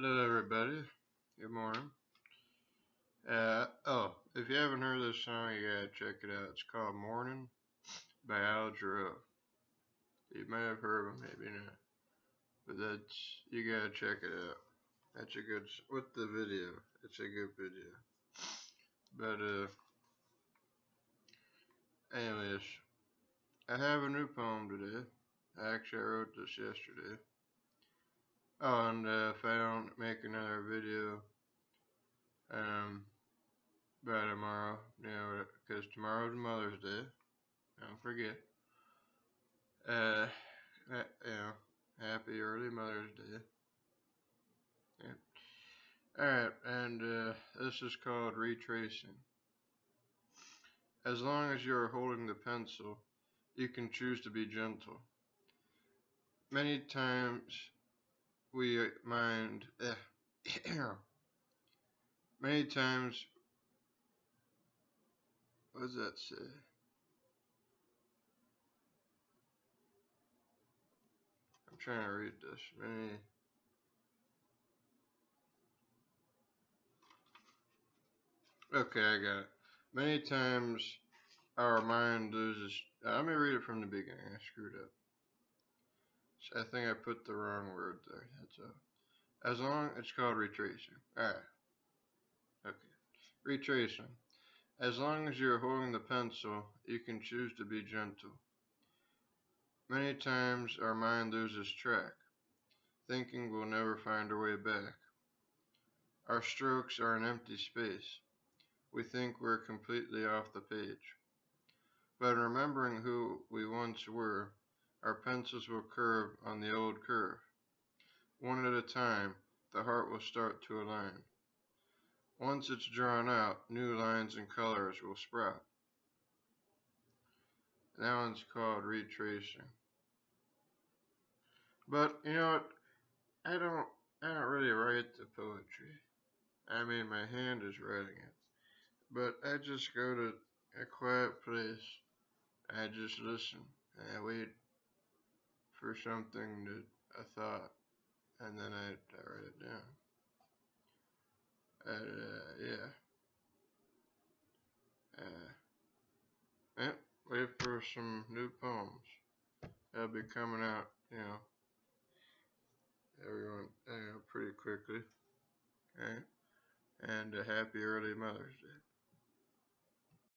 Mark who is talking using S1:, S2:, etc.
S1: Hello, everybody. Good morning. Uh, oh, if you haven't heard this song, you gotta check it out. It's called Morning by Al Jarreau. You may have heard of maybe not. But that's, you gotta check it out. That's a good, with the video. It's a good video. But, uh, anyways, I have a new poem today. Actually, I wrote this yesterday. Oh, and uh, found make another video um by tomorrow, you know, because tomorrow's Mother's Day. Don't forget. Uh, you know, happy early Mother's Day. Yeah. Alright, and uh, this is called retracing. As long as you are holding the pencil, you can choose to be gentle. Many times we mind eh, many times what does that say? I'm trying to read this. Many okay I got it. Many times our mind loses uh, let me read it from the beginning. I screwed up I think I put the wrong word there. That's a, as long it's called retracing. Alright. Okay. Retracing. As long as you're holding the pencil, you can choose to be gentle. Many times our mind loses track, thinking we'll never find our way back. Our strokes are an empty space. We think we're completely off the page. But remembering who we once were, our pencils will curve on the old curve. One at a time, the heart will start to align. Once it's drawn out, new lines and colors will sprout. That one's called retracing. But you know what? I don't I don't really write the poetry. I mean my hand is writing it. But I just go to a quiet place. I just listen and I wait for something that I thought, and then I, I write it down. Uh, yeah. Uh, yeah, wait for some new poems. They'll be coming out, you know, everyone, you know, pretty quickly. Okay? And a happy early Mother's Day.